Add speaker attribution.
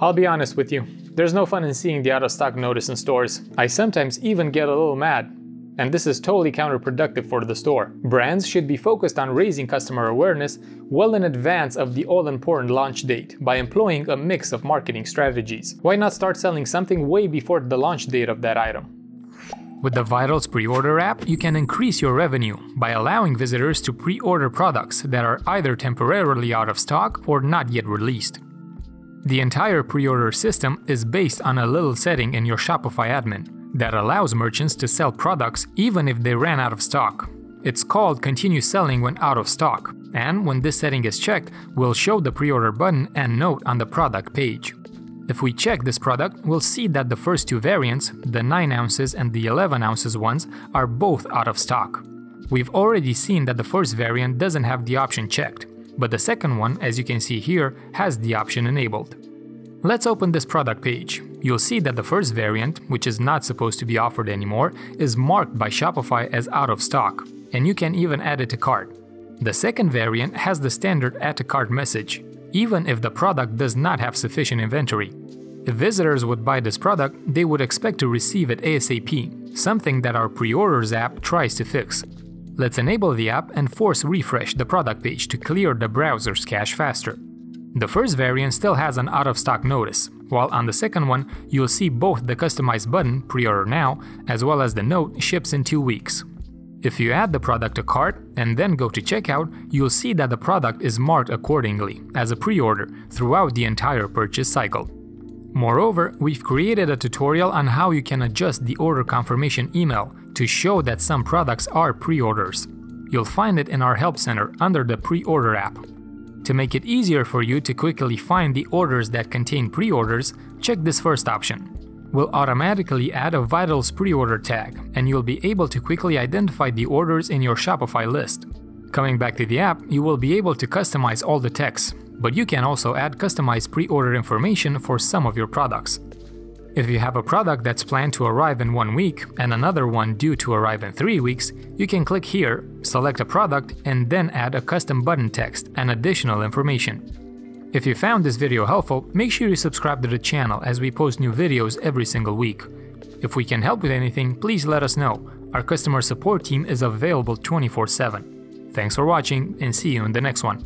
Speaker 1: I'll be honest with you, there's no fun in seeing the out of stock notice in stores. I sometimes even get a little mad. And this is totally counterproductive for the store. Brands should be focused on raising customer awareness well in advance of the all important launch date by employing a mix of marketing strategies. Why not start selling something way before the launch date of that item? With the Vitals pre-order app, you can increase your revenue by allowing visitors to pre-order products that are either temporarily out of stock or not yet released. The entire pre-order system is based on a little setting in your Shopify admin that allows merchants to sell products even if they ran out of stock. It's called continue selling when out of stock, and when this setting is checked, we'll show the pre-order button and note on the product page. If we check this product, we'll see that the first two variants, the 9 ounces and the 11 ounces ones, are both out of stock. We've already seen that the first variant doesn't have the option checked, but the second one, as you can see here, has the option enabled. Let's open this product page. You'll see that the first variant, which is not supposed to be offered anymore, is marked by Shopify as out of stock, and you can even add it to cart. The second variant has the standard add to cart message, even if the product does not have sufficient inventory. If visitors would buy this product, they would expect to receive it ASAP, something that our pre-orders app tries to fix. Let's enable the app and force refresh the product page to clear the browser's cache faster. The first variant still has an out-of-stock notice, while on the second one you'll see both the customized button, pre-order now, as well as the note ships in two weeks. If you add the product to cart and then go to checkout, you'll see that the product is marked accordingly as a pre-order throughout the entire purchase cycle. Moreover, we've created a tutorial on how you can adjust the order confirmation email to show that some products are pre-orders. You'll find it in our Help Center under the Pre-order app. To make it easier for you to quickly find the orders that contain pre-orders, check this first option. We'll automatically add a Vitals pre-order tag, and you'll be able to quickly identify the orders in your Shopify list. Coming back to the app, you will be able to customize all the text, but you can also add customized pre-order information for some of your products. If you have a product that's planned to arrive in one week and another one due to arrive in three weeks, you can click here, select a product, and then add a custom button text and additional information. If you found this video helpful, make sure you subscribe to the channel as we post new videos every single week. If we can help with anything, please let us know. Our customer support team is available 24 7. Thanks for watching and see you in the next one.